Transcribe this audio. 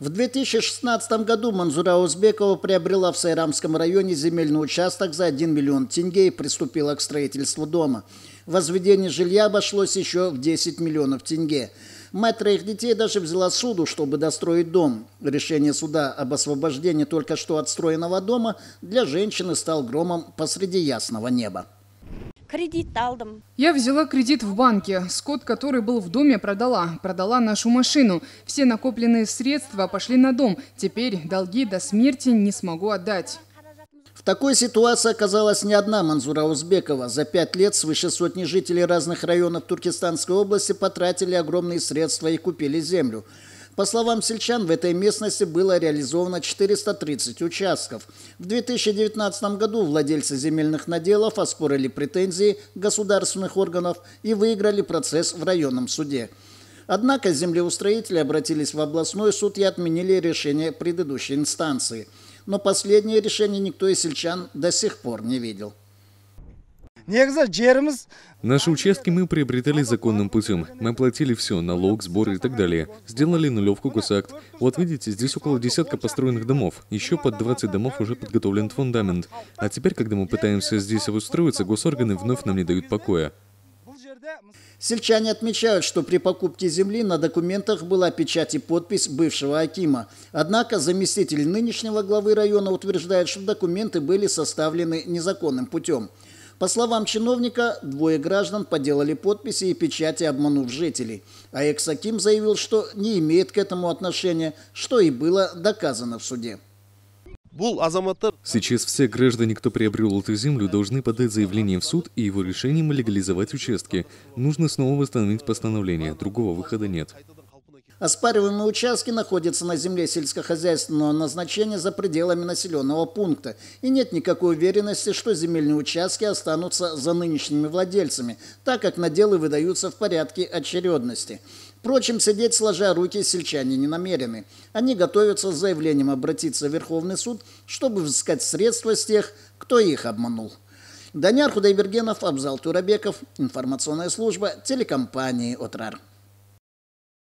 В 2016 году Манзура Узбекова приобрела в Сайрамском районе земельный участок за 1 миллион тенге и приступила к строительству дома. Возведение жилья обошлось еще в 10 миллионов тенге. Мать троих детей даже взяла суду, чтобы достроить дом. Решение суда об освобождении только что отстроенного дома для женщины стал громом посреди ясного неба. Кредит алдым Я взяла кредит в банке. Скот, который был в доме, продала. Продала нашу машину. Все накопленные средства пошли на дом. Теперь долги до смерти не смогу отдать. В такой ситуации оказалась не одна Манзура Узбекова. За пять лет свыше сотни жителей разных районов Туркестанской области потратили огромные средства и купили землю. По словам сельчан, в этой местности было реализовано 430 участков. В 2019 году владельцы земельных наделов оспорили претензии государственных органов и выиграли процесс в районном суде. Однако землеустроители обратились в областной суд и отменили решение предыдущей инстанции. Но последнее решение никто из сельчан до сих пор не видел. негізі жеріміз Наши участки мы приобретали законным путем. Мы оплатили все, налог, сборы и так далее. Сделали нулевку госакт. Вот видите, здесь около десятка построенных домов. Еще под 20 домов уже подготовлен фундамент. А теперь, когда мы пытаемся здесь обустроиться, госорганы вновь нам не дают покоя. бұл жерде Сельчане отмечают, что при покупке земли на документах была печать и подпись бывшего Акима. Однако заместитель нынешнего главы района утверждает, что документы были составлены незаконным путем. По словам чиновника, двое граждан поделали подписи и печати, обманув жителей. А экс-Аким заявил, что не имеет к этому отношения, что и было доказано в суде. Сейчас все граждане, кто приобрел эту землю, должны подать заявление в суд и его решением легализовать участки. Нужно снова восстановить постановление. Другого выхода нет. Оспариваемые участки находятся на земле сельскохозяйственного назначения за пределами населенного пункта. И нет никакой уверенности, что земельные участки останутся за нынешними владельцами, так как наделы выдаются в порядке очередности. Впрочем, сидеть сложа руки сельчане не намерены. Они готовятся с заявлением обратиться в Верховный суд, чтобы взыскать средства с тех, кто их обманул. Даняр Худайбергенов, Абзал Турабеков, информационная служба телекомпании «Отрар».